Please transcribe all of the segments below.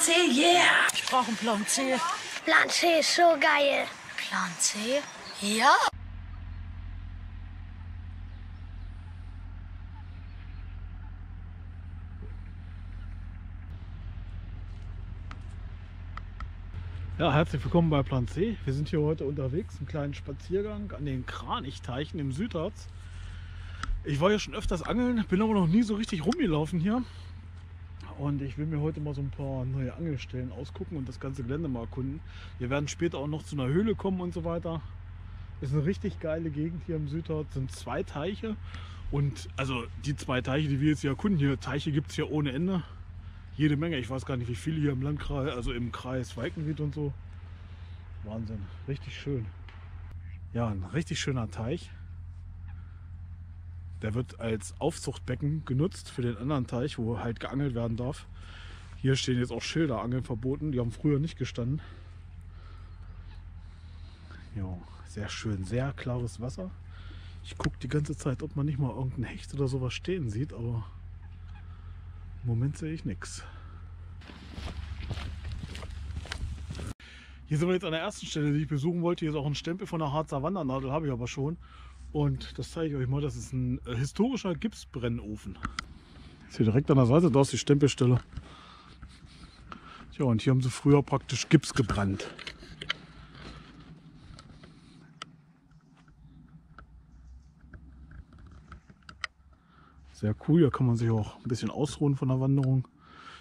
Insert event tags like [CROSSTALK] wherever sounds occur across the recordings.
C, yeah! Ich brauche einen Plan C. Plan C ist so geil. Plan C? Ja. Ja, herzlich willkommen bei Plan C. Wir sind hier heute unterwegs, einen kleinen Spaziergang an den Kranichteichen im Südharz. Ich war ja schon öfters angeln, bin aber noch nie so richtig rumgelaufen hier. Und ich will mir heute mal so ein paar neue Angelstellen ausgucken und das ganze Gelände mal erkunden. Wir werden später auch noch zu einer Höhle kommen und so weiter. Ist eine richtig geile Gegend hier im Südharz. Sind zwei Teiche. Und also die zwei Teiche, die wir jetzt hier erkunden, hier Teiche gibt es hier ohne Ende jede Menge. Ich weiß gar nicht, wie viele hier im Landkreis, also im Kreis Weikenried und so. Wahnsinn, richtig schön. Ja, ein richtig schöner Teich. Der wird als Aufzuchtbecken genutzt für den anderen Teich, wo halt geangelt werden darf. Hier stehen jetzt auch Schilder, Angeln verboten. Die haben früher nicht gestanden. Ja, sehr schön, sehr klares Wasser. Ich gucke die ganze Zeit, ob man nicht mal irgendeinen Hecht oder sowas stehen sieht, aber im Moment sehe ich nichts. Hier sind wir jetzt an der ersten Stelle, die ich besuchen wollte. Hier ist auch ein Stempel von der Harzer Wandernadel, habe ich aber schon. Und das zeige ich euch mal. Das ist ein äh, historischer Gipsbrennofen. Ist hier direkt an der Seite, da ist die Stempelstelle. Tja, und hier haben sie früher praktisch Gips gebrannt. Sehr cool, hier kann man sich auch ein bisschen ausruhen von der Wanderung.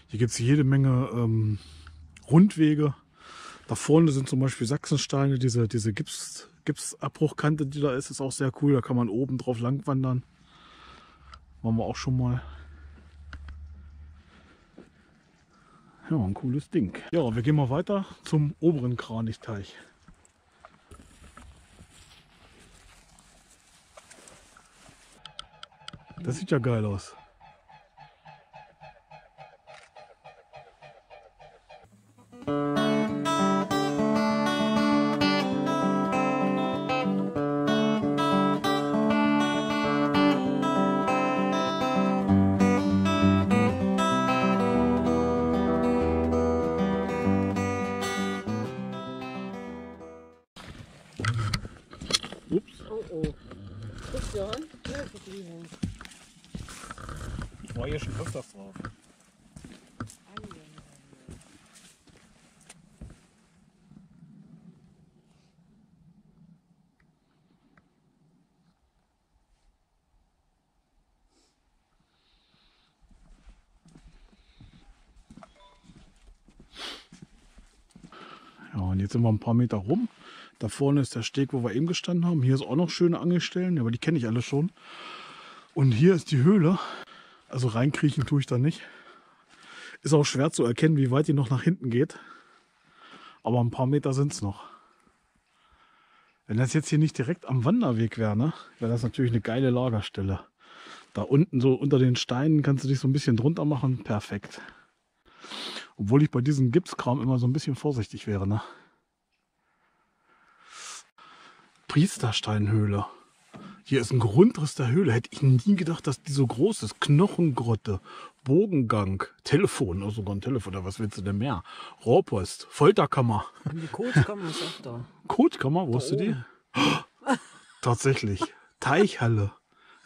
Hier gibt es jede Menge ähm, Rundwege. Da vorne sind zum Beispiel Sachsensteine, diese, diese Gips, Gipsabbruchkante, die da ist, ist auch sehr cool. Da kann man oben drauf lang wandern. Waren wir auch schon mal. Ja, ein cooles Ding. Ja, wir gehen mal weiter zum oberen Kranichsteich. Das sieht ja geil aus. Und jetzt sind wir ein paar Meter rum. Da vorne ist der Steg, wo wir eben gestanden haben. Hier ist auch noch schöne Angelstellen, aber die kenne ich alle schon. Und hier ist die Höhle. Also reinkriechen tue ich da nicht. Ist auch schwer zu erkennen, wie weit die noch nach hinten geht. Aber ein paar Meter sind es noch. Wenn das jetzt hier nicht direkt am Wanderweg wäre, ne, wäre das natürlich eine geile Lagerstelle. Da unten so unter den Steinen kannst du dich so ein bisschen drunter machen. Perfekt. Obwohl ich bei diesem Gipskram immer so ein bisschen vorsichtig wäre. Ne? Priestersteinhöhle. Hier ist ein Grundriss der Höhle. Hätte ich nie gedacht, dass die so groß ist. Knochengrotte, Bogengang, Telefon, oh, sogar ein Telefon, oder was willst du denn mehr? Rohrpost, Folterkammer, Die Coachkammer ist auch da. Kotkammer, wo hast du die? [GASPS] Tatsächlich. Teichhalle.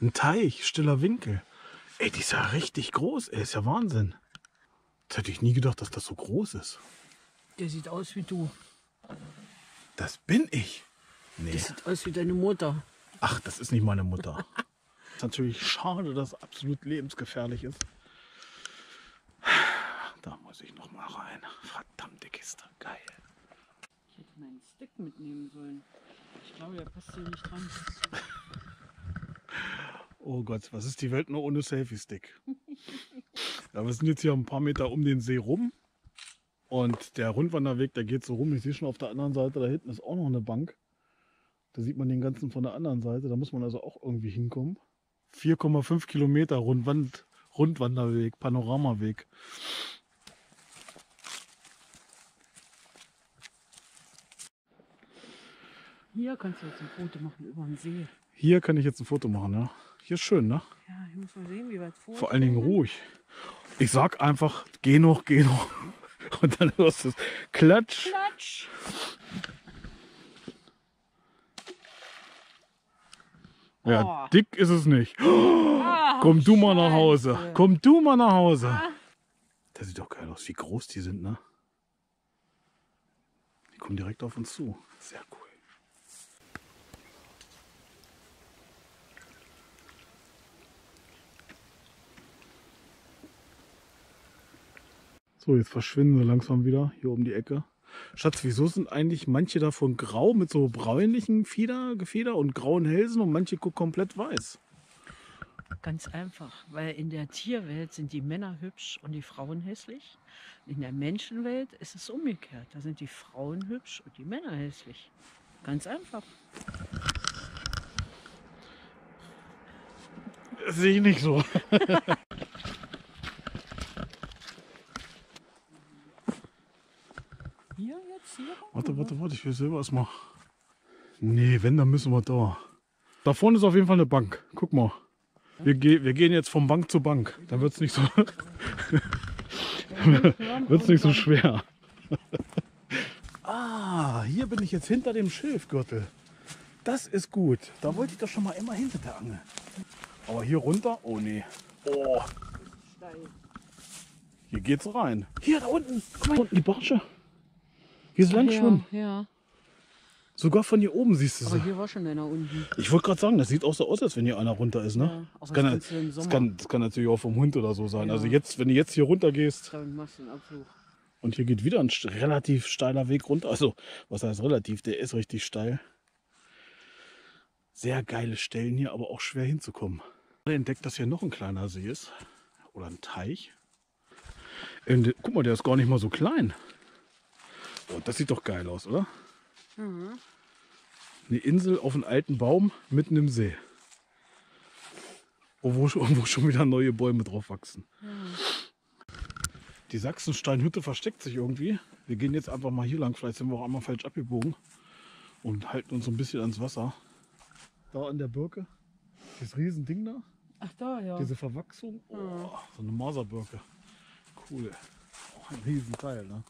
Ein Teich, stiller Winkel. Ey, die ist ja richtig groß. Ey, ist ja Wahnsinn. Das hätte ich nie gedacht, dass das so groß ist. Der sieht aus wie du. Das bin ich. Nee. Der sieht aus wie deine Mutter. Ach, das ist nicht meine Mutter. [LAUGHS] ist natürlich schade, dass es absolut lebensgefährlich ist. Da muss ich noch mal rein. Verdammte Kiste. Geil. Ich hätte meinen Stick mitnehmen sollen. Ich glaube, der passt hier nicht dran. [LAUGHS] Oh Gott, was ist die Welt nur ohne Selfie-Stick? ja, wir sind jetzt hier ein paar Meter um den See rum. Und der Rundwanderweg, der geht so rum. Ich sehe schon auf der anderen Seite, da hinten ist auch noch eine Bank. Da sieht man den ganzen von der anderen Seite. Da muss man also auch irgendwie hinkommen. 4,5 Kilometer Rundwand, Rundwanderweg, Panoramaweg. Hier kannst du jetzt ein Foto machen über den See. Hier kann ich jetzt ein Foto machen, ja. Hier ist schön, ne? Ja, hier muss man sehen, wie weit vor. Vor allen Dingen ruhig. Ich sag einfach, geh noch, geh noch. [LAUGHS] Und dann hörst du es Klatsch. Klatsch. Ja, Oh. dick ist es nicht. Ah, [GASPS] Komm du mal nach Hause. Komm du mal nach Hause. Ah. Das sieht doch geil aus, wie groß die sind, ne? Die kommen direkt auf uns zu. Sehr cool. So, jetzt verschwinden sie langsam wieder hier um die Ecke. Schatz, wieso sind eigentlich manche davon grau mit so bräunlichen Fieder, Gefieder und grauen Hälsen und manche ko- komplett weiß? Ganz einfach, weil in der Tierwelt sind die Männer hübsch und die Frauen hässlich. In der Menschenwelt ist es umgekehrt. Da sind die Frauen hübsch und die Männer hässlich. Ganz einfach. Das sehe ich nicht so. [LAUGHS] Hier jetzt, hier? Warte, warte, warte, ich will selber erstmal. Nee, wenn, dann müssen wir da. Da vorne ist auf jeden Fall eine Bank. Guck mal. Wir, ge wir gehen jetzt von Bank zu Bank. Dann wird es nicht so, wird's nicht so [LAUGHS] schwer. ah, hier bin ich jetzt hinter dem Schilfgürtel. Das ist gut. Da wollte ich doch schon mal immer hinter der Angel. Aber hier runter? Oh nee. Oh, hier geht's rein. Hier, da unten. Guck mal, unten die Barsche. Hier ist lang schwimmen. Ja. Sogar von hier oben siehst du sie. Aber hier war schon einer unten. Ich wollte gerade sagen, das sieht auch so aus, als wenn hier einer runter ist, ne? Ja, das, kann, das kann, das kann natürlich auch vom Hund oder so sein. Ja. Also jetzt, wenn du jetzt hier runter gehst Dann machst du einen Abflug. und hier geht wieder ein relativ steiler Weg runter. Also, was heißt relativ? Der ist richtig steil. Sehr geile Stellen hier, aber auch schwer hinzukommen. Ich habe entdeckt, dass hier noch ein kleiner See ist. Oder ein Teich. Und, guck mal, der ist gar nicht mal so klein. Oh, das sieht doch geil aus, oder? Mhm. Eine Insel auf einem alten Baum mitten im See. Oh, wo, schon- wo schon wieder neue Bäume drauf wachsen. Die Sachsensteinhütte versteckt sich irgendwie. Wir gehen jetzt einfach mal hier lang. Vielleicht sind wir auch einmal falsch abgebogen und halten uns so ein bisschen ans Wasser. Da an der Birke. Dieses Riesending da. Ach da, ja. Diese Verwachsung. Oh, so eine Maserbirke. Cool. Auch ein Riesenteil, ne?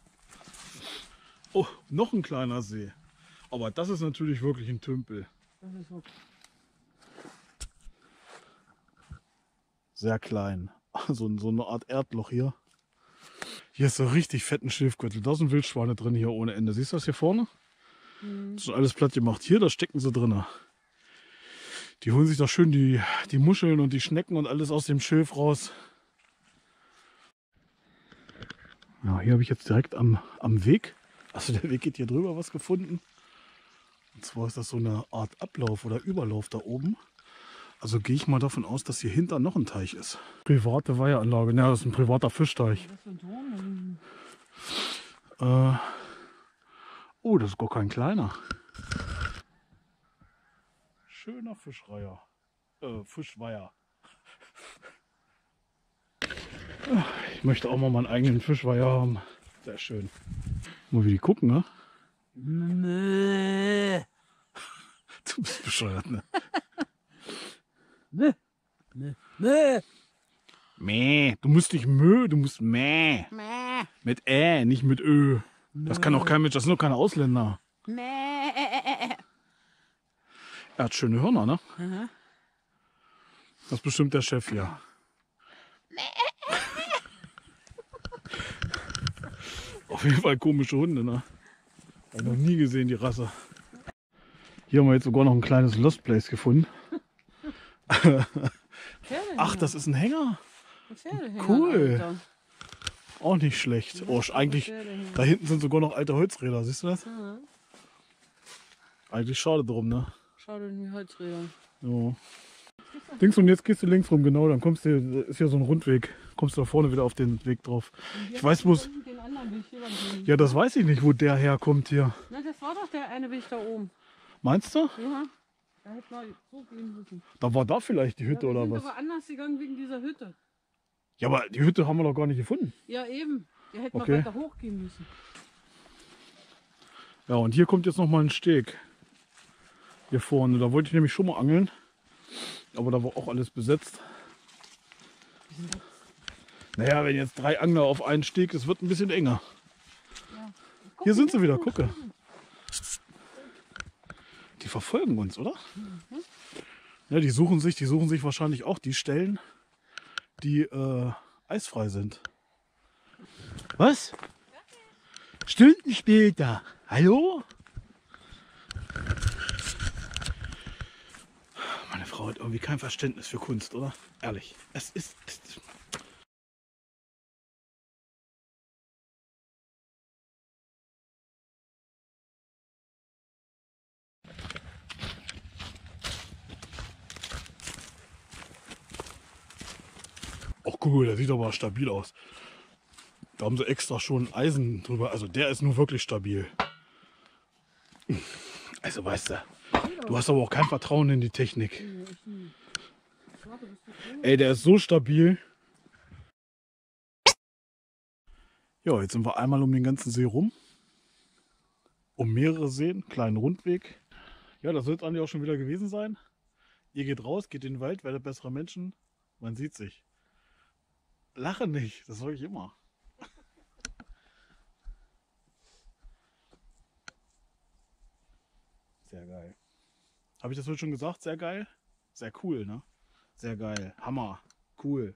Oh, noch ein kleiner See. Aber das ist natürlich wirklich ein Tümpel. Sehr klein. [LAUGHS] So, so eine Art Erdloch hier. Hier ist so richtig fetten Schilfgürtel. Da sind Wildschweine drin hier ohne Ende. Siehst du das hier vorne? Das ist alles platt gemacht. Hier, da stecken sie drin. Die holen sich da schön die, die Muscheln und die Schnecken und alles aus dem Schilf raus. Ja, hier habe ich jetzt direkt am, am Weg, also der Weg geht hier drüber, was gefunden. Und zwar ist das so eine Art Ablauf oder Überlauf da oben. Also gehe ich mal davon aus, dass hier hinter noch ein Teich ist. Private Weiheanlage. Ja, das ist ein privater Fischteich. Äh, oh, das ist gar kein kleiner. Schöner Fischreiher. Äh, Fischweiher. Ich möchte auch mal meinen eigenen Fischweiher haben. Sehr schön. Mal wie die gucken, ne? Mö. [LAUGHS] Du bist bescheuert, ne? Mö. Mö. Mö. Meh. Du musst nicht mö, du musst meh. Mö. Mit ä, nicht mit ö. Das kann auch kein Mensch, das sind doch keine Ausländer. Mö. Er hat schöne Hörner, ne? Aha. Das ist bestimmt der Chef hier. Auf jeden Fall komische Hunde, ne? Hab noch nie gesehen, die Rasse. Hier haben wir jetzt sogar noch ein kleines Lost Place gefunden. Ach, das ist ein Hänger. Cool. Auch nicht schlecht. Oh, eigentlich, da hinten sind sogar noch alte Holzräder, siehst du das? Eigentlich schade drum, ne? Schade, die Holzräder. Ja. Links und jetzt gehst du links rum, genau, dann kommst du, ist ja so ein Rundweg. Kommst du da vorne wieder auf den Weg drauf. Ich weiß bloß, Hier ja, das weiß ich nicht, wo der herkommt hier. Na, das war doch der eine Weg da oben. Meinst du? Ja. Da hätte man so gehen müssen. Da war da vielleicht die Ja, Hütte wir oder sind was? aber anders gegangen wegen dieser Hütte. Ja, aber die Hütte haben wir doch gar nicht gefunden. Ja, eben. Der hätte Okay. man weiter hochgehen müssen. Ja, und hier kommt jetzt noch mal ein Steg. Hier vorne. Da wollte ich nämlich schon mal angeln. Aber da war auch alles besetzt. Naja, wenn jetzt drei Angler auf einen Steg ist, wird ein bisschen enger. Hier sind sie wieder, gucke. Die verfolgen uns, oder? Ja, die suchen sich, die suchen sich wahrscheinlich auch die Stellen, die äh, eisfrei sind. Was? Stunden später. Hallo? Meine Frau hat irgendwie kein Verständnis für Kunst, oder? Ehrlich. Es ist. Es Cool, der sieht aber stabil aus. Da haben sie extra schon Eisen drüber. Also der ist nur wirklich stabil. Also weißt du, du hast aber auch kein Vertrauen in die Technik. Ey, der ist so stabil. Ja, jetzt sind wir einmal um den ganzen See rum. Um mehrere Seen, kleinen Rundweg. Ja, das wird eigentlich auch schon wieder gewesen sein. Ihr geht raus, geht in den Wald, werdet bessere Menschen. Man sieht sich. Lache nicht, das sage ich immer. Sehr geil. Habe ich das heute schon gesagt? Sehr geil? Sehr cool, ne? Sehr geil. Hammer. Cool.